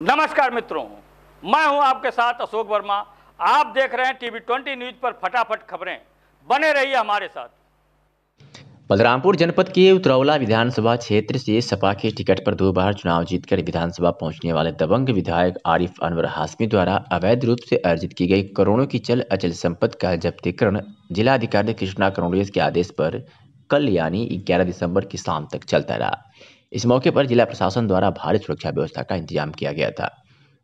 नमस्कार मित्रों, मैं हूँ आपके साथ अशोक वर्मा। आप देख रहे हैं टीवी ट्वेंटी न्यूज़ पर फटाफट खबरें। बने रहिए हमारे साथ। बलरामपुर जनपद के उतरौला विधानसभा क्षेत्र से सपा के टिकट पर दो बार चुनाव जीतकर विधानसभा पहुँचने वाले दबंग विधायक आरिफ अनवर हाशमी द्वारा अवैध रूप से अर्जित की गई करोड़ों की चल अचल संपत्ति का जब्तीकरण जिलाधिकारी कृष्णा करोड़ियस के आदेश पर कल यानी 11 दिसंबर की शाम तक चलता रहा। इस मौके पर जिला प्रशासन द्वारा भारी सुरक्षा व्यवस्था का इंतज़ाम किया गया था।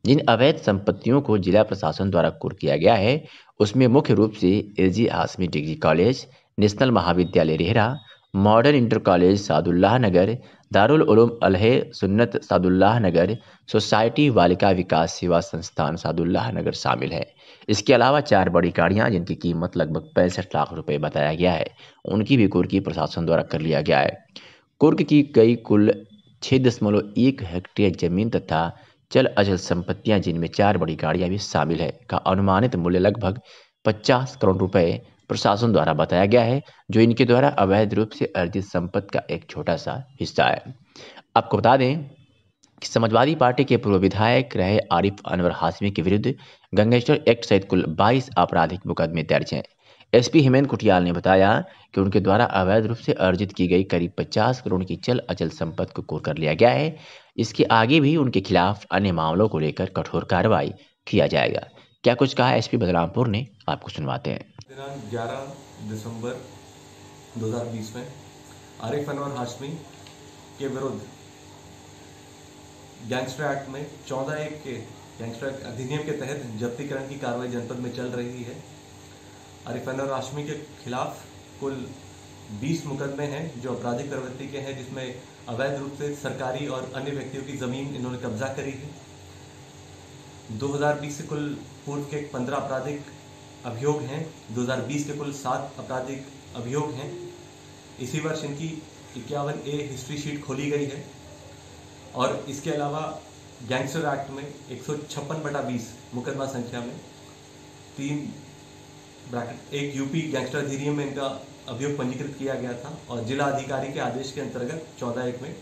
जिन अवैध संपत्तियों को जिला प्रशासन द्वारा कुर किया गया है, उसमें मुख्य रूप से एजी आसमी डिग्री कॉलेज, नेशनल महाविद्यालय Rehra, modern inter college Sadullah Nagar, Darul Uloom अलह Sunnat Sadullah नगर, सोसाइटी बालिका विकास सेवा संस्थान सादुल्लाह नगर शामिल है। इसके अलावा चार बड़ी गाड़ियाँ, जिनकी कीमत लगभग पैंसठ लाख रुपए बताया गया है, उनकी भी कुर्की प्रशासन द्वारा कर लिया गया है। कुर्क की गई कुल छः दशमलव एक हेक्टेयर ज़मीन तथा चल अचल संपत्तियाँ, जिनमें चार बड़ी गाड़ियाँ भी शामिल है, का अनुमानित मूल्य लगभग 50 करोड़ रुपए प्रशासन द्वारा बताया गया है, जो इनके द्वारा अवैध रूप से अर्जित संपत्ति का एक छोटा सा हिस्सा है। आपको बता दें कि समाजवादी पार्टी के पूर्व विधायक रहे आरिफ अनवर हाशमी के विरुद्ध गंगेश्वर एक्ट सहित कुल 22 आपराधिक मुकदमे दर्ज हैं। एसपी हेमंत कुटियाल ने बताया कि उनके द्वारा अवैध रूप से अर्जित की गई करीब 50 करोड़ की चल अचल संपत्ति को कुर कर लिया गया है। इसके आगे भी उनके खिलाफ अन्य मामलों को लेकर कठोर कार्रवाई किया जाएगा। क्या कुछ कहा एसपी बलरामपुर ने? आपको सुनवाते हैं। दिनांक 11 दिसंबर 2020 में आरिफ अनवर हाशमी के विरुद्ध गैंगस्टर एक्ट में 14 एक के गैंगस्टर अधिनियम के तहत जब्तीकरण की कार्रवाई जनपद में चल रही है। आरिफ अनवर हाशमी के खिलाफ कुल 20 मुकदमे हैं जो आपराधिक प्रवृत्ति के हैं, जिसमें अवैध रूप से सरकारी और अन्य व्यक्तियों की ज़मीन इन्होंने कब्जा करी है। 2020 से कुल पूर्व के 15 आपराधिक अभियोग हैं। 2020 के कुल सात आपराधिक अभियोग हैं। इसी वर्ष इनकी इक्यावन ए हिस्ट्री शीट खोली गई है। और इसके अलावा गैंगस्टर एक्ट में एक सौ छप्पन बटा बीस मुकदमा संख्या में तीन ब्रैकेट, एक यूपी गैंगस्टर अधिनियम में इनका अभियोग पंजीकृत किया गया था और जिला अधिकारी के आदेश के अंतर्गत चौदह एक में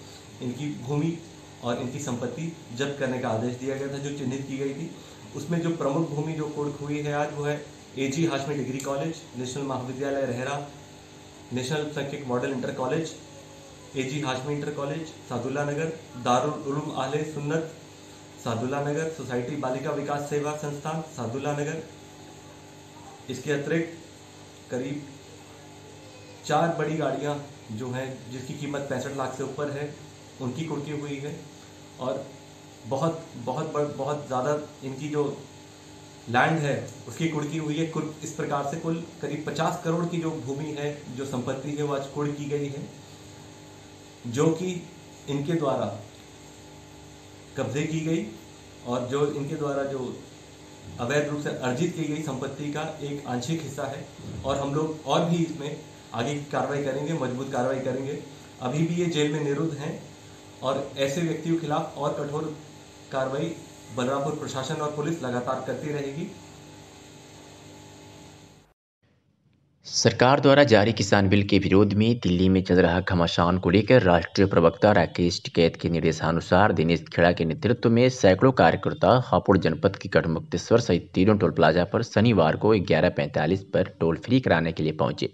इनकी भूमि और इनकी संपत्ति जब्त करने का आदेश दिया गया था, जो चिन्हित की गई थी। उसमें जो प्रमुख भूमि जो कुर्क हुई है आज, वो है A G Hashmi degree college national महाविद्यालय Rahra national संकिक model inter college A G Hashmi inter college Sadulla Nagar Darul Uloom Aale Sunnat Sadulla Nagar, society बालिका विकास सेवा संस्थान, सादुल्ला नगर। इसके अतिरिक्त करीब चार बड़ी गाड़ियाँ जो हैं, जिसकी कीमत पैंसठ लाख से ऊपर है, उनकी कुर्की हुई है। और बहुत बहुत बड़, बहुत ज़्यादा इनकी जो लैंड है, उसकी कुर्की हुई है। कुल, इस प्रकार से कुल करीब 50 करोड़ की जो भूमि है, जो संपत्ति है, वो आज कुड़ की गई है, जो कि इनके द्वारा कब्जे की गई और जो इनके द्वारा जो अवैध रूप से अर्जित की गई संपत्ति का एक आंशिक हिस्सा है और हम लोग और भी इसमें आगे कार्रवाई करेंगे, मज़बूत कार्रवाई करेंगे। अभी भी ये जेल में निरुद्ध हैं और ऐसे व्यक्तियों के खिलाफ और कठोर कार्रवाई बलरामपुर प्रशासन और पुलिस लगातार करती रहेगी। सरकार द्वारा जारी किसान बिल के विरोध में दिल्ली में चल रहा घमासान को लेकर राष्ट्रीय प्रवक्ता राकेश टिकैत के निर्देशानुसार दिनेश खेड़ा के नेतृत्व में सैकड़ों कार्यकर्ता हापुड़ जनपद के गढ़मुक्तेश्वर सहित तीनों टोल प्लाजा पर शनिवार को ग्यारह पैंतालीस पर टोल फ्री कराने के लिए पहुँचे।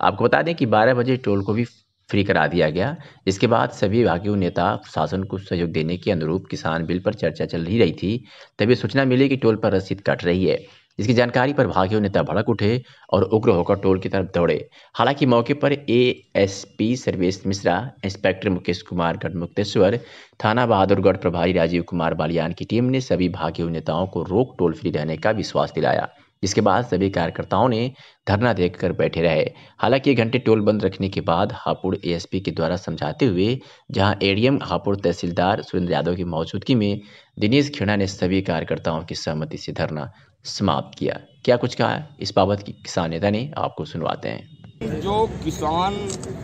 आपको बता दें कि बारह बजे टोल को भी फ्री करा दिया गया। इसके बाद सभी विभागीय नेता शासन को सहयोग देने के अनुरूप किसान बिल पर चर्चा चल ही रही थी। तभी सूचना मिली कि टोल पर रसीद कट रही है। इसकी जानकारी पर भागियों नेता भड़क उठे और उग्र होकर टोल की तरफ़ दौड़े। हालाँकि मौके पर एएसपी सर्वेश मिश्रा, इंस्पेक्टर मुकेश कुमार गढ़मुक्तेश्वर, थाना बहादुरगढ़ प्रभारी राजीव कुमार बालियान की टीम ने सभी भागियों नेताओं को रोक टोल फ्री रहने का विश्वास दिलाया। जिसके बाद सभी कार्यकर्ताओं ने धरना देखकर बैठे रहे। हालाँकि एक घंटे टोल बंद रखने के बाद हापुड़ एएसपी के द्वारा समझाते हुए, जहाँ एडीएम, हापुड़ तहसीलदार सुरेंद्र यादव की मौजूदगी में दिनेश खेड़ा ने सभी कार्यकर्ताओं की सहमति से धरना समाप्त किया। क्या कुछ कहा है? इस बाबत की किसान नेता ने आपको सुनवाते हैं। जो किसान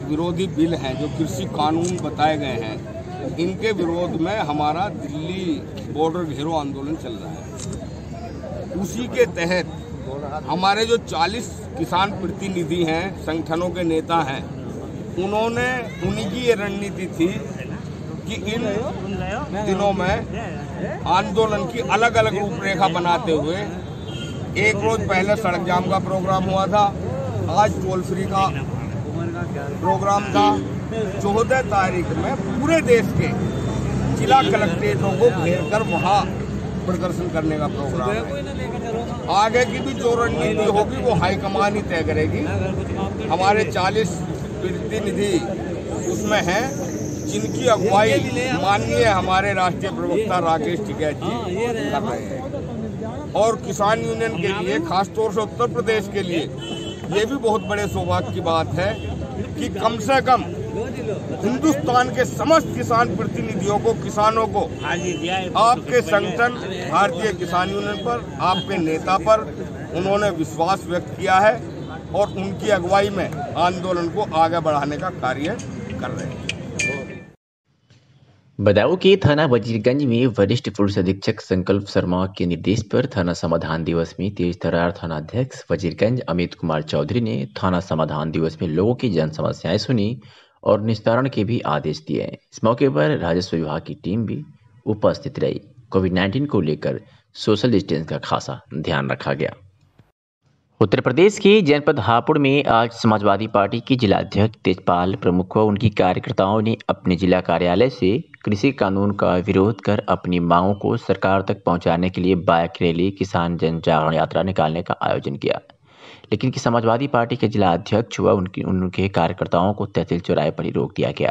विरोधी बिल हैं, जो कृषि कानून बताए गए हैं, इनके विरोध में हमारा दिल्ली बॉर्डर घेरो आंदोलन चल रहा है। उसी के तहत हमारे जो 40 किसान प्रतिनिधि हैं, संगठनों के नेता हैं, उन्होंने, उन्हीं की ये रणनीति थी कि इन दिनों में आंदोलन की अलग अलग रूपरेखा बनाते हुए एक रोज पहले सड़क जाम का प्रोग्राम हुआ था आज टोल फ्री का प्रोग्राम था। चौदह तारीख में पूरे देश के जिला कलेक्ट्रेटों को घेर कर वहाँ प्रदर्शन करने का प्रोग्राम है। आगे की भी जो रणनीति होगी वो हाईकमान ही तय करेगी। हमारे 40 प्रतिनिधि उसमें हैं। जिनकी अगुवाई माननीय हमारे राष्ट्रीय प्रवक्ता राकेश टिकैत जी कर रहे हैं। और किसान यूनियन के लिए खासतौर से उत्तर प्रदेश के लिए ये भी बहुत बड़े सौभाग्य की बात है कि कम से कम हिंदुस्तान के समस्त किसान प्रतिनिधियों को किसानों को आपके संगठन भारतीय किसान यूनियन पर आपके नेता पर उन्होंने विश्वास व्यक्त किया है और उनकी अगुवाई में आंदोलन को आगे बढ़ाने का कार्य कर रहे हैं। बदायूं के थाना वजीरगंज में वरिष्ठ पुलिस अधीक्षक संकल्प शर्मा के निर्देश पर थाना समाधान दिवस में तेज तरार थाना अध्यक्ष वजीरगंज अमित कुमार चौधरी ने थाना समाधान दिवस में लोगों की जन समस्याएँ सुनी और निस्तारण के भी आदेश दिए। इस मौके पर राजस्व विभाग की टीम भी उपस्थित रही। कोविड 19 को लेकर सोशल डिस्टेंस का खासा ध्यान रखा गया। उत्तर प्रदेश के जनपद हापुड़ में आज समाजवादी पार्टी के जिलाध्यक्ष तेजपाल प्रमुख व उनकी कार्यकर्ताओं ने अपने जिला कार्यालय से कृषि कानून का विरोध कर अपनी मांगों को सरकार तक पहुँचाने के लिए बाइक रैली, किसान जन जागरण यात्रा निकालने का आयोजन किया। लेकिन कि समाजवादी पार्टी के जिला अध्यक्ष व उनकी, उनके कार्यकर्ताओं को तहसील चौराहे पर ही रोक दिया गया।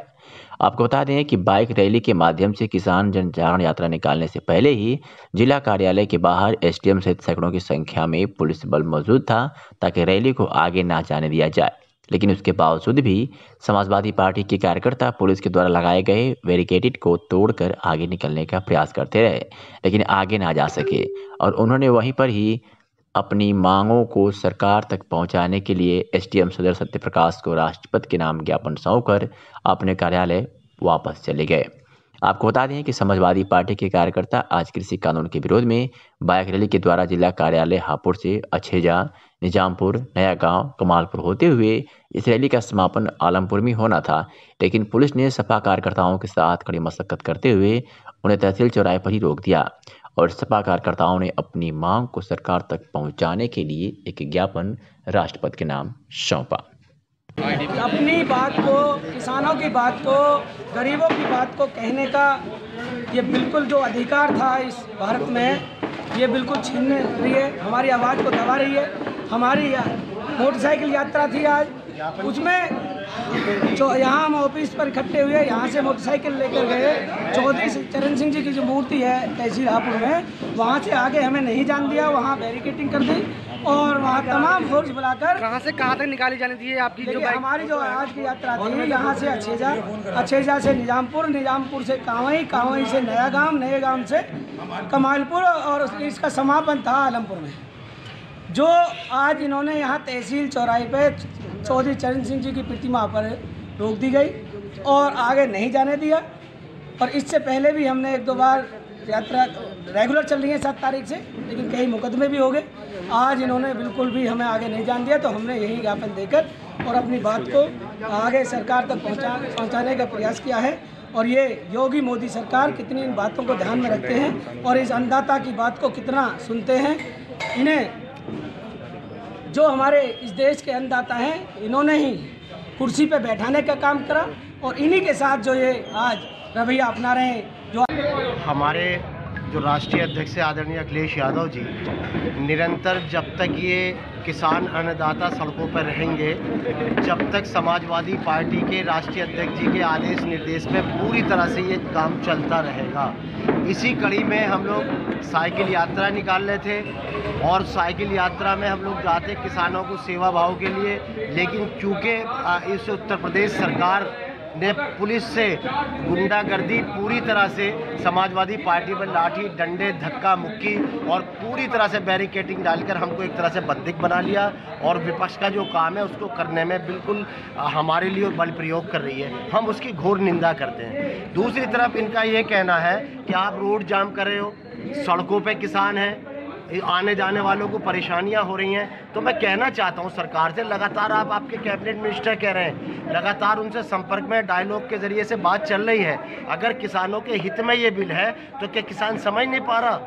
आपको बता दें कि बाइक रैली के माध्यम से किसान जन जागरण यात्रा निकालने से पहले ही जिला कार्यालय के बाहर एसडीएम सहित सैकड़ों की संख्या में पुलिस बल मौजूद था ताकि रैली को आगे ना जाने दिया जाए। लेकिन उसके बावजूद भी समाजवादी पार्टी के कार्यकर्ता पुलिस के द्वारा लगाए गए बैरिकेडेड को तोड़कर आगे निकलने का प्रयास करते रहे, लेकिन आगे ना जा सके और उन्होंने वहीं पर ही अपनी मांगों को सरकार तक पहुँचाने के लिए एसडीएम सदर सत्यप्रकाश को राष्ट्रपति के नाम ज्ञापन सौंपकर अपने कार्यालय वापस चले गए। आपको बता दें कि समाजवादी पार्टी के कार्यकर्ता आज कृषि कानून के विरोध में बाइक रैली के द्वारा जिला कार्यालय हापुड़ से अछेजा निजामपुर नया गाँव कमालपुर होते हुए इस रैली का समापन आलमपुर में होना था। लेकिन पुलिस ने सपा कार्यकर्ताओं के साथ कड़ी मशक्कत करते हुए उन्हें तहसील चौराहे पर ही रोक दिया। और सपा कार्यकर्ताओं ने अपनी मांग को सरकार तक पहुँचाने के लिए एक ज्ञापन राष्ट्रपति के नाम सौंपा। अपनी बात को, किसानों की बात को, गरीबों की बात को कहने का ये बिल्कुल जो अधिकार था इस भारत में, ये बिल्कुल छीनने रही है। हमारी आवाज़ को दबा रही है। हमारी मोटरसाइकिल यात्रा थी आज। उसमें जो यहाँ हम ऑफ़िस पर इकट्ठे हुए यहाँ से मोटरसाइकिल लेकर गए। चौधरी चरण सिंह जी की जो मूर्ति है तहसील हापुर में वहाँ से आगे हमें नहीं जान दिया वहाँ बैरिकेटिंग कर दी और वहाँ तमाम फोर्स बुलाकर कहाँ से कहाँ तक निकाली जानी थी आपकी जो हमारी जो आज की यात्रा थी यहाँ से अछेजा अछेजा से निजामपुर निजामपुर से कांवई कांवई से नया गाँव नए गाँव से कमालपुर और इसका समापन था आलमपुर में। जो आज इन्होंने यहाँ तहसील चौराहे पे चौधरी चरण सिंह जी की प्रतिमा पर रोक दी गई और आगे नहीं जाने दिया। और इससे पहले भी हमने एक दो बार यात्रा रेगुलर चल रही है सात तारीख से, लेकिन कई मुकदमे भी हो गए। आज इन्होंने बिल्कुल भी हमें आगे नहीं जान दिया तो हमने यही ज्ञापन देकर और अपनी बात को आगे सरकार तक पहुँचा, पहुँचाने का प्रयास किया है। और ये योगी मोदी सरकार कितनी इन बातों को ध्यान में रखते हैं और इस अन्नदाता की बात को कितना सुनते हैं, इन्हें जो हमारे इस देश के अन्नदाता हैं, इन्होंने ही कुर्सी पर बैठाने का काम करा और इन्हीं के साथ जो ये आज रवैया अपना रहे जो हमारे जो राष्ट्रीय अध्यक्ष आदरणीय अखिलेश यादव जी, निरंतर जब तक ये किसान अन्नदाता सड़कों पर रहेंगे। जब तक समाजवादी पार्टी के राष्ट्रीय अध्यक्ष जी के आदेश निर्देश में पूरी तरह से ये काम चलता रहेगा। इसी कड़ी में हम लोग साइकिल यात्रा निकाल रहे थे और साइकिल यात्रा में हम लोग जाते किसानों को सेवा भाव के लिए। लेकिन चूँकि इस उत्तर प्रदेश सरकार ने पुलिस से गुंडागर्दी, पूरी तरह से समाजवादी पार्टी पर लाठी, डंडे, धक्का, मुक्की और पूरी तरह से बैरिकेटिंग डालकर हमको एक तरह से बंदिक बना लिया और विपक्ष का जो काम है उसको करने में बिल्कुल हमारे लिए बल प्रयोग कर रही है। हम उसकी घोर निंदा करते हैं। दूसरी तरफ़ इनका ये कहना है कि आप रोड जाम कर रहे हो, सड़कों पे किसान हैं आने जाने वालों को परेशानियाँ हो रही हैं। तो मैं कहना चाहता हूँ, सरकार से लगातार आप आपके कैबिनेट मिनिस्टर कह रहे हैं, लगातार उनसे संपर्क में डायलॉग के ज़रिए से बात चल रही है। अगर किसानों के हित में ये बिल है तो क्या किसान समझ नहीं पा रहा?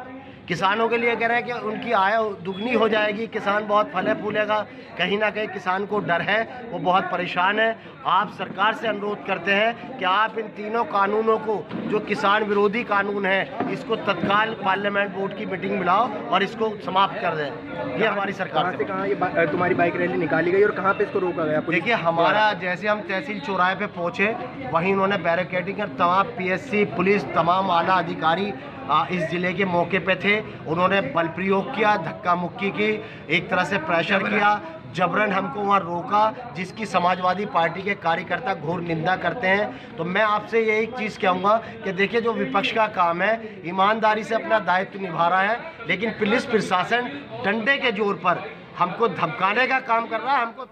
किसानों के लिए कह रहे हैं कि उनकी आय दुगनी हो जाएगी किसान बहुत फले फूलेगा कहीं ना कहीं किसान को डर है वो बहुत परेशान है। आप सरकार से अनुरोध करते हैं कि आप इन तीनों कानूनों को जो किसान विरोधी कानून है इसको तत्काल पार्लियामेंट बोर्ड की मीटिंग बुलाओ और इसको समाप्त कर दें। ये हमारी सरकार से कहाँ ये तुम्हारी बाइक रैली निकाली गई और कहाँ पे इसको रोका गया? देखिए हमारा जैसे हम तहसील चौराहे पे पहुँचे वहीं उन्होंने बैरिकेडिंग कर तमाम पीएससी पुलिस तमाम आला अधिकारी इस ज़िले के मौके पे थे। उन्होंने बल प्रयोग किया, धक्का मुक्की की, एक तरह से प्रेशर किया। जबरन हमको वहाँ रोका, जिसकी समाजवादी पार्टी के कार्यकर्ता घोर निंदा करते हैं। तो मैं आपसे ये एक चीज़ कहूँगा कि देखिए, जो विपक्ष का काम है, ईमानदारी से अपना दायित्व निभा रहा है, लेकिन पुलिस प्रशासन डंडे के ज़ोर पर हमको धमकाने का काम कर रहा है, हमको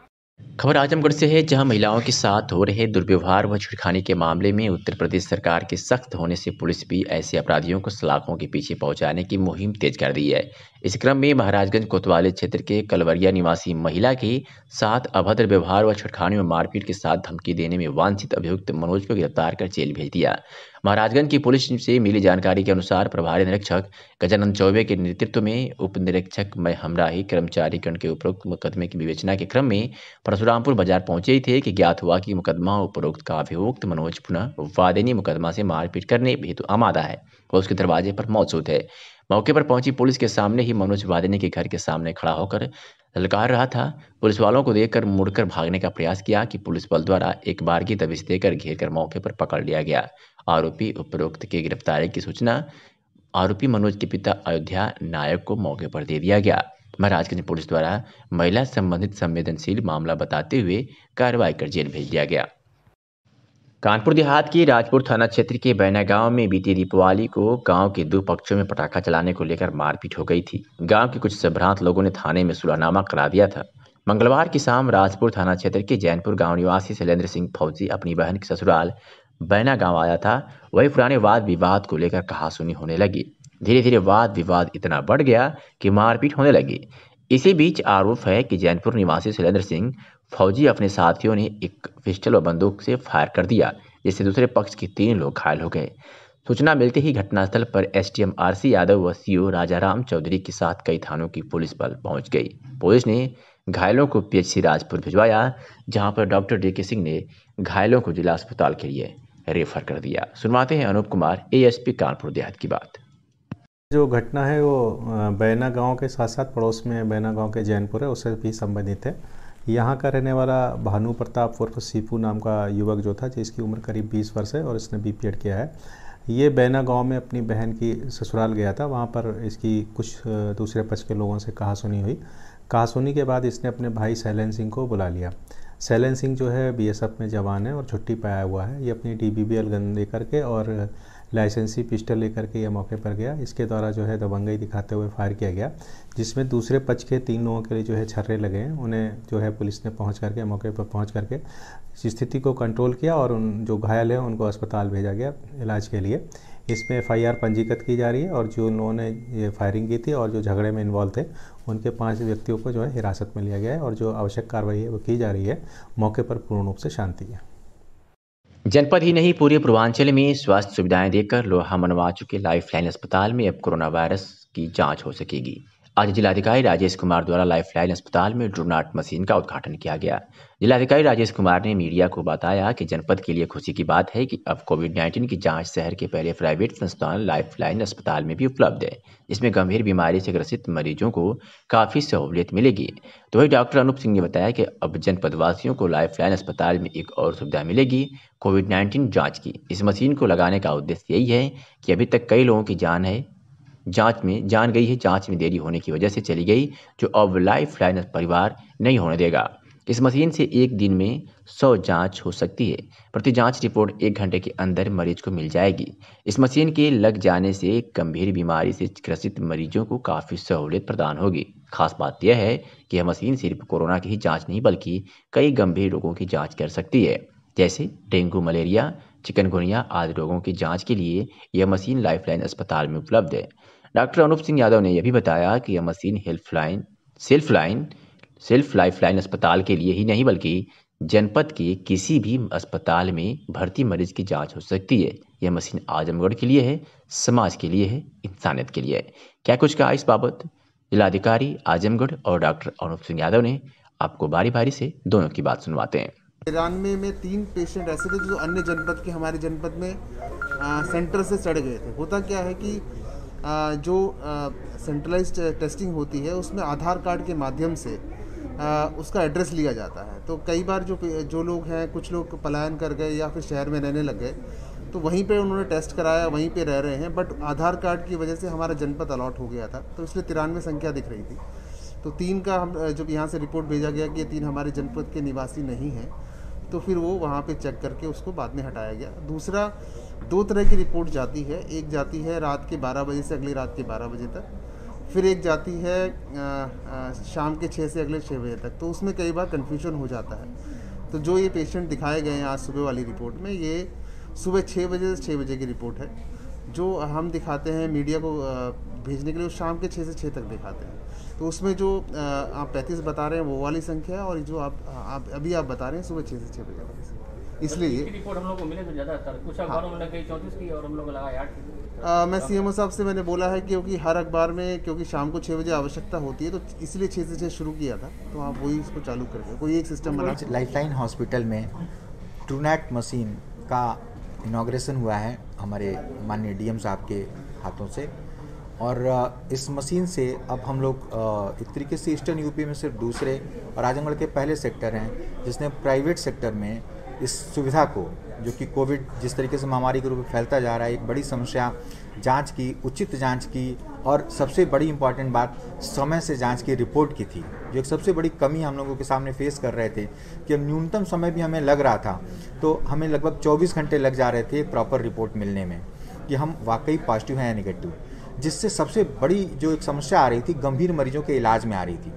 खबर आजमगढ़ से है, जहाँ महिलाओं के साथ हो रहे दुर्व्यवहार व छिड़खानी के मामले में उत्तर प्रदेश सरकार के सख्त होने से पुलिस भी ऐसे अपराधियों को सलाखों के पीछे पहुँचाने की मुहिम तेज कर दी है। इस क्रम में महाराजगंज, कोतवाली क्षेत्र के कलवरिया निवासी महिला के साथ अभद्र व्यवहार व छिड़खानी में मारपीट के साथ धमकी देने में वांछित अभियुक्त मनोज को गिरफ़्तार कर जेल भेज दिया। महाराजगंज की पुलिस से मिली जानकारी के अनुसार प्रभारी निरीक्षक गजानंद चौबे के नेतृत्व में उप निरीक्षक में हमराही कर्मचारी गण के उपरोक्त मुकदमे की विवेचना के क्रम में परशुरामपुर बाज़ार पहुँचे ही थे कि ज्ञात हुआ कि मुकदमा उपरोक्त का अभियुक्त मनोज पुनः वादिनी मुकदमा से मारपीट करने हेतु आमादा है वह उसके दरवाजे पर मौजूद है। मौके पर पहुँची पुलिस के सामने ही मनोज वादिनी के घर के सामने खड़ा होकर ललकार रहा था। पुलिस वालों को देखकर मुड़कर भागने का प्रयास किया कि पुलिस बल द्वारा एक बार की दबिश देकर घेर कर मौके पर पकड़ लिया गया। आरोपी उपरोक्त की गिरफ्तारी की सूचना, आरोपी मनोज के पिता अयोध्या नायक को मौके पर दे दिया गया। महाराजगंज पुलिस द्वारा महिला संबंधित संवेदनशील मामला बताते हुए कार्रवाई कर जेल भेज दिया गया। कानपुर देहात के राजपुर थाना क्षेत्र के बैना गाँव में बीती दीपावली को गाँव के दो पक्षों में पटाखा चलाने को लेकर मारपीट हो गई थी। गाँव के कुछ संभ्रांत लोगों ने थाने में सुलहनामा करा दिया था। मंगलवार की शाम राजपुर थाना क्षेत्र के जैनपुर गाँव निवासी शैलेंद्र सिंह फौजी, अपनी बहन के ससुराल बैना गाँव आया था। वही पुराने वाद विवाद को लेकर कहासुनी होने लगी। धीरे धीरे वाद विवाद इतना बढ़ गया कि मारपीट होने लगी। इसी बीच आरोप है कि जैनपुर निवासी शैलेंद्र सिंह फौजी अपने साथियों ने एक पिस्टल और बंदूक से फायर कर दिया, जिससे दूसरे पक्ष के तीन लोग घायल हो गए। सूचना मिलते ही घटनास्थल पर एसटीएम आरसी यादव व सीओ राजाराम चौधरी के साथ कई थानों की पुलिस बल पहुँच गई। पुलिस ने घायलों को पीएचसी राजपुर भिजवाया, जहाँ पर डॉक्टर डी के सिंह ने घायलों को जिला अस्पताल के लिए रेफर कर दिया। सुनवाते हैं अनूप कुमार, एएसपी कानपुर देहात की बात। जो घटना है वो बैना गाँव के साथ साथ पड़ोस में बैना गाँव के जैनपुर है, उससे भी संबंधित है। यहाँ का रहने वाला भानु प्रताप उर्फ़ सीपू नाम का युवक जो था, जिसकी उम्र करीब 20 वर्ष है और इसने बी पी किया है। ये बैना गाँव में अपनी बहन की ससुराल गया था। वहाँ पर इसकी कुछ दूसरे पक्ष के लोगों से कहा सुनी हुई। कहा सुनी के बाद इसने अपने भाई सैलन सिंह को बुला लिया। सैलन सिंह जो है बीएसएफ में जवान है और छुट्टी पाया हुआ है। ये अपनी डी बी गन लेकर के और लाइसेंसी पिस्टल लेकर के यह मौके पर गया। इसके द्वारा जो है दबंगई दिखाते हुए फायर किया गया। जिसमें दूसरे पक्ष के तीन लोगों के लिए जो है छर्रे लगे हैं, उन्हें जो है पुलिस ने पहुँच करके, मौके पर पहुँच करके स्थिति को कंट्रोल किया और उन जो घायल हैं, उनको अस्पताल भेजा गया इलाज के लिए। इसमें एफ़ पंजीकृत की जा रही है और जो लोगों ने ये फायरिंग की थी और जो झगड़े में इन्वॉल्व थे, उनके पाँच व्यक्तियों को जो है हिरासत में लिया गया है और जो आवश्यक कार्रवाई है वो की जा रही है। मौके पर पूर्ण रूप से शांति है। जनपद ही नहीं, पूरे पूर्वांचल में स्वास्थ्य सुविधाएँ देकर लोहा मनवा चुके लाइफ लाइन अस्पताल में अब कोरोना वायरस की जाँच हो सकेगी। आज जिलाधिकारी राजेश कुमार द्वारा लाइफ लाइन अस्पताल में ड्रोनाट मशीन का उद्घाटन किया गया। जिलाधिकारी राजेश कुमार ने मीडिया को बताया कि जनपद के लिए खुशी की बात है कि अब कोविड 19 की जाँच शहर के पहले प्राइवेट संस्थान लाइफ लाइन अस्पताल में भी उपलब्ध है, जिसमें गंभीर बीमारी से ग्रसित मरीजों को काफ़ी सहूलियत मिलेगी। तो वही डॉक्टर अनूप सिंह ने बताया कि अब जनपद वासियों को लाइफ लाइन अस्पताल में एक और सुविधा मिलेगी कोविड नाइन्टीन जाँच की। इस मशीन को लगाने का उद्देश्य यही है कि अभी तक कई लोगों की जान है जाँच में, जान गई है, जाँच में देरी होने की वजह से चली गई, जो अब लाइफ लाइन परिवार नहीं होने देगा। इस मशीन से एक दिन में सौ जाँच हो सकती है। प्रति जाँच रिपोर्ट एक घंटे के अंदर मरीज़ को मिल जाएगी। इस मशीन के लग जाने से गंभीर बीमारी से ग्रसित मरीजों को काफ़ी सहूलियत प्रदान होगी। खास बात यह है कि यह मशीन सिर्फ़ कोरोना की ही जाँच नहीं, बल्कि कई गंभीर रोगों की जाँच कर सकती है, जैसे डेंगू, मलेरिया, चिकनगुनिया आदि रोगों की जाँच के लिए यह मशीन लाइफलाइन अस्पताल में उपलब्ध है। डॉक्टर अनूप सिंह यादव ने यह भी बताया कि यह machine helpline self line self lifeline अस्पताल के लिए ही नहीं बल्कि जनपद के किसी भी अस्पताल में भर्ती मरीज़ की जाँच हो सकती है। यह मशीन आजमगढ़ के लिए है समाज के लिए है इंसानियत के लिए है। क्या कुछ कहा इस बाबत? जिलाधिकारी आजमगढ़ और डॉक्टर अनूप सिंह यादव ने आपको बारी बारी से दोनों की बात सुनवाते हैं। तिरानवे में तीन पेशेंट ऐसे थे जो अन्य जनपद के हमारे जनपद में आ, सेंटर से चढ़ गए थे। होता क्या है कि जो सेंट्रलाइज टेस्टिंग होती है, उसमें आधार कार्ड के माध्यम से उसका एड्रेस लिया जाता है। तो कई बार जो जो लोग हैं, कुछ लोग पलायन कर गए या फिर शहर में रहने लग गए तो वहीं पे उन्होंने टेस्ट कराया, वहीं पे रह रहे हैं बट आधार कार्ड की वजह से हमारा जनपद अलॉट हो गया था तो इसलिए तिरानवे संख्या दिख रही थी। तो तीन का हम जब यहाँ से रिपोर्ट भेजा गया कि ये तीन हमारे जनपद के निवासी नहीं हैं तो फिर वो वहाँ पे चेक करके उसको बाद में हटाया गया। दूसरा दो तरह की रिपोर्ट जाती है। एक जाती है रात के 12 बजे से अगली रात के 12 बजे तक। फिर एक जाती है आ, आ, शाम के छः से अगले छः बजे तक। तो उसमें कई बार कन्फ्यूज़न हो जाता है। तो जो ये पेशेंट दिखाए गए हैं आज सुबह वाली रिपोर्ट में ये सुबह छः बजे से छः बजे की रिपोर्ट है। जो हम दिखाते हैं मीडिया को भेजने के लिए शाम के छः से छः तक दिखाते हैं। तो उसमें जो आप पैंतीस बता रहे हैं वो वाली संख्या है और जो आप आप अभी आप बता रहे हैं सुबह छः से छः बजे वाली इसलिए रिपोर्ट हम लोग को मिले तो ज़्यादातर कुछ अखबारों में लगे चौंतीस की और हम लोग लगा आठ आ, मैं सीएमओ साहब से मैंने बोला है क्योंकि हर अखबार में क्योंकि शाम को छः बजे आवश्यकता होती है तो इसलिए छः से छः शुरू किया था तो आप वही इसको चालू कर दें। कोई एक सिस्टम बना लाइफलाइन हॉस्पिटल में ट्रूनेट मशीन का इनाग्रेशन हुआ है हमारे माननीय डीएम साहब के हाथों से। और इस मशीन से अब हम लोग एक तरीके से ईस्टर्न यूपी में सिर्फ़ दूसरे और आजमगढ़ के पहले सेक्टर हैं जिसने प्राइवेट सेक्टर में इस सुविधा को, जो कि कोविड जिस तरीके से महामारी के रूप में फैलता जा रहा है, एक बड़ी समस्या, जाँच की, उचित जाँच की, और सबसे बड़ी इंपॉर्टेंट बात, समय से जाँच की रिपोर्ट की थी, जो एक सबसे बड़ी कमी हम लोगों के सामने फेस कर रहे थे, कि अब न्यूनतम समय भी हमें लग रहा था तो हमें लगभग 24 घंटे लग जा रहे थे प्रॉपर रिपोर्ट मिलने में, कि हम वाकई पॉजिटिव हैं या निगेटिव जिससे सबसे बड़ी जो एक समस्या आ रही थी, गंभीर मरीजों के इलाज में आ रही थी।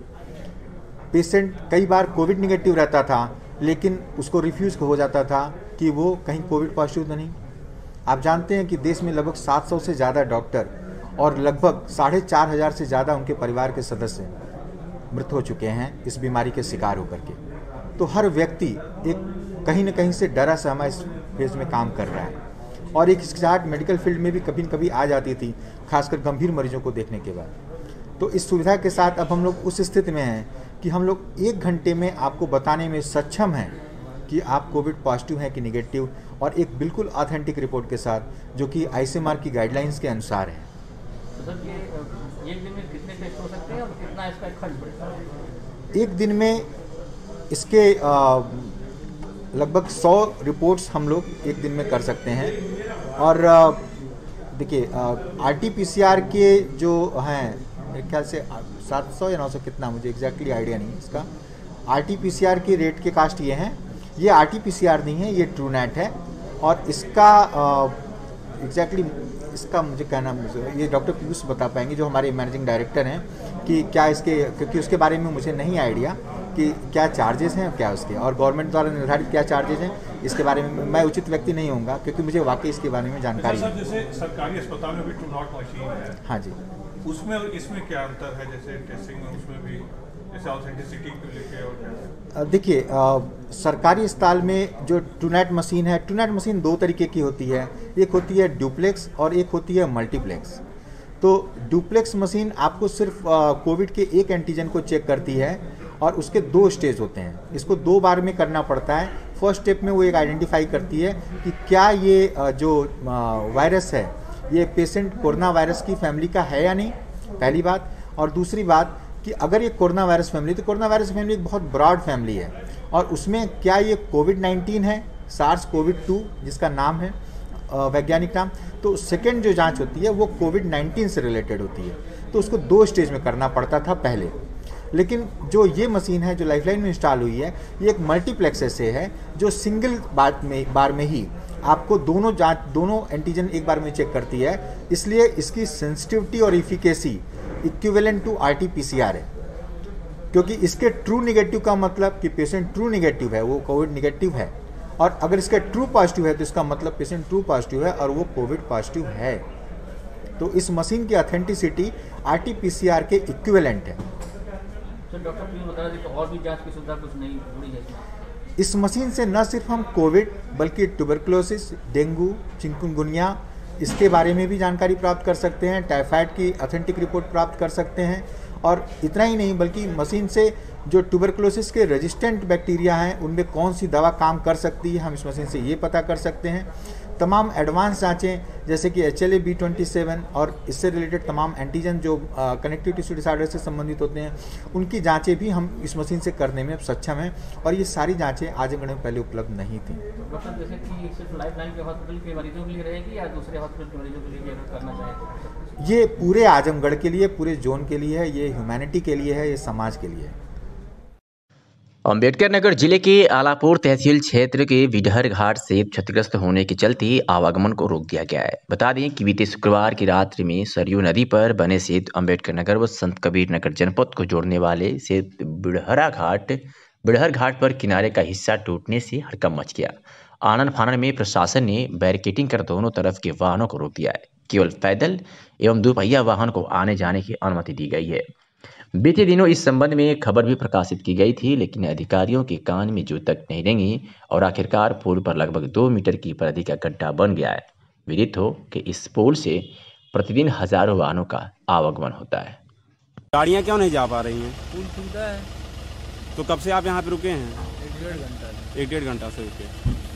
पेशेंट कई बार कोविड निगेटिव रहता था लेकिन उसको रिफ्यूज़ हो जाता था कि वो कहीं कोविड पॉजिटिव तो नहीं। आप जानते हैं कि देश में लगभग 700 से ज़्यादा डॉक्टर और लगभग साढ़े चार हज़ार से ज़्यादा उनके परिवार के सदस्य मृत हो चुके हैं इस बीमारी के शिकार होकर के। तो हर व्यक्ति एक कहीं ना कहीं से डरा सहमा इस फ़ेज़ में काम कर रहा है। और एक हिचकिचाहट मेडिकल फ़ील्ड में भी कभी न कभी आ जाती थी, खासकर गंभीर मरीजों को देखने के बाद। तो इस सुविधा के साथ अब हम लोग उस स्थिति में हैं कि हम लोग एक घंटे में आपको बताने में सक्षम हैं कि आप कोविड पॉजिटिव हैं कि निगेटिव और एक बिल्कुल ऑथेंटिक रिपोर्ट के साथ जो कि आईसीएमआर की गाइडलाइंस के अनुसार है। एक दिन में इसके लगभग सौ रिपोर्ट्स हम लोग एक दिन में कर सकते हैं। और देखिए R T P C R के जो हैं मेरे ख्याल से 700 या 900 कितना मुझे एग्जैक्टली आइडिया नहीं इसका। R T P C R के रेट के कास्ट ये हैं। ये R T P C R नहीं है ये ट्रू नेट है। और इसका एग्जैक्टली exactly इसका मुझे कहना मुझे ये डॉक्टर पीयूष बता पाएँगे जो हमारे मैनेजिंग डायरेक्टर हैं कि क्या इसके क्योंकि उसके बारे में मुझे नहीं आइडिया कि क्या चार्जेस हैं क्या उसके। और गवर्नमेंट द्वारा निर्धारित क्या चार्जेस हैं इसके बारे में मैं उचित व्यक्ति नहीं होऊँगा क्योंकि मुझे वाकई इसके बारे में जानकारी है। जैसे सरकारी अस्पताल में भी टू नॉट मशीन है। हाँ जी। उसमें इसमें क्या अंतर है? जैसे टेस्टिंग में उसमें भी देखिए सरकारी अस्पताल में जो टूनेट मशीन है टूनेट मशीन दो तरीके की होती है। एक होती है ड्यूप्लेक्स और एक होती है मल्टीप्लेक्स तो ड्यूप्लेक्स मशीन आपको सिर्फ़ कोविड के एक एंटीजन को चेक करती है और उसके दो स्टेज होते हैं। इसको दो बार में करना पड़ता है। फ़र्स्ट स्टेप में वो एक आइडेंटिफाई करती है कि क्या ये जो वायरस है ये पेशेंट कोरोना वायरस की फैमिली का है या नहीं? पहली बात। और दूसरी बात कि अगर ये कोरोना वायरस फैमिली तो कोरोना वायरस फैमिली एक बहुत ब्रॉड फैमिली है। और उसमें क्या ये कोविड नाइन्टीन है? सार्स कोविड टू जिसका नाम है वैज्ञानिक नाम। तो सेकेंड जो जाँच होती है, वो कोविड नाइन्टीन से रिलेटेड होती है। तो उसको दो स्टेज में करना पड़ता था पहले। लेकिन जो ये मशीन है, जो लाइफलाइन में इंस्टॉल हुई है, ये एक मल्टीप्लेक्स से है, जो सिंगल बात में, बार में ही आपको दोनों जाँच, दोनों एंटीजन एक बार में चेक करती है। इसलिए इसकी सेंसिटिविटी और efficacy equivalent to R T P C R है। क्योंकि इसके ट्रू निगेटिव का मतलब कि पेशेंट ट्रू निगेटिव है, वो कोविड निगेटिव है। और अगर इसका ट्रू पॉजिटिव है तो इसका मतलब पेशेंट ट्रू पॉजिटिव है और वो कोविड पॉजिटिव है। तो इस मशीन की authenticity R T P C R के इक्विवेलेंट है। डॉक्टर कि और भी जाँच की सुविधा कुछ नहीं है? इस मशीन से न सिर्फ़ हम कोविड, बल्कि ट्यूबरक्लोसिस डेंगू, चिंकुनगुनिया, इसके बारे में भी जानकारी प्राप्त कर सकते हैं टाइफाइड की ऑथेंटिक रिपोर्ट प्राप्त कर सकते हैं। और इतना ही नहीं, बल्कि मशीन से जो ट्यूबरक्लोसिस के रेजिस्टेंट बैक्टीरिया हैं, उनमें कौन सी दवा काम कर सकती है, हम इस मशीन से ये पता कर सकते हैं। तमाम एडवांस जांचें जैसे कि H L A B twenty seven और इससे रिलेटेड तमाम एंटीजन जो कनेक्टिव टिश्यू डिसऑर्डर से संबंधित होते हैं उनकी जांचें भी हम इस मशीन से करने में सक्षम हैं और ये सारी जांचें आजमगढ़ में पहले उपलब्ध नहीं थी। डॉक्टर जैसे कि सिर्फ़ लाइफ लाइन के हॉस्पिटल के मरीजों के लिए रहेगी या दूसरे हॉस्पिटल के मरीजों के लिए करना ये पूरे आजमगढ़ के लिए पूरे जोन के लिए है ये ह्यूमैनिटी के लिए है ये समाज के लिए है। अंबेडकर नगर ज़िले के आलापुर तहसील क्षेत्र के विडहर घाट से क्षतिग्रस्त होने के चलते आवागमन को रोक दिया गया है। बता दें कि बीते शुक्रवार की रात्रि में सरयू नदी पर बने सेतु अंबेडकर नगर व संत कबीर नगर जनपद को जोड़ने वाले सेतु बिड़हरा घाट, बिड़हर घाट पर किनारे का हिस्सा टूटने से हड़कम मच गया। आनंद फानन में प्रशासन ने बैरिकेटिंग कर दोनों तरफ़ के वाहनों को रोक दिया है। केवल पैदल एवं दोपहिया वाहन को आने जाने की अनुमति दी गई है। बीते दिनों इस संबंध में एक खबर भी प्रकाशित की गई थी लेकिन अधिकारियों के कान में जो तक नहीं रेंगी और आखिरकार पुल पर लगभग दो मीटर की परिधि का गड्ढा बन गया है। विदित हो कि इस पुल से प्रतिदिन हज़ारों वाहनों का आवागमन होता है। गाड़ियाँ क्यों नहीं जा पा रही हैं? पुल खुलता है। तो कब से आप यहाँ पे रुके हैं एक डेढ़ घंटा। एक डेढ़ घंटा से रुके।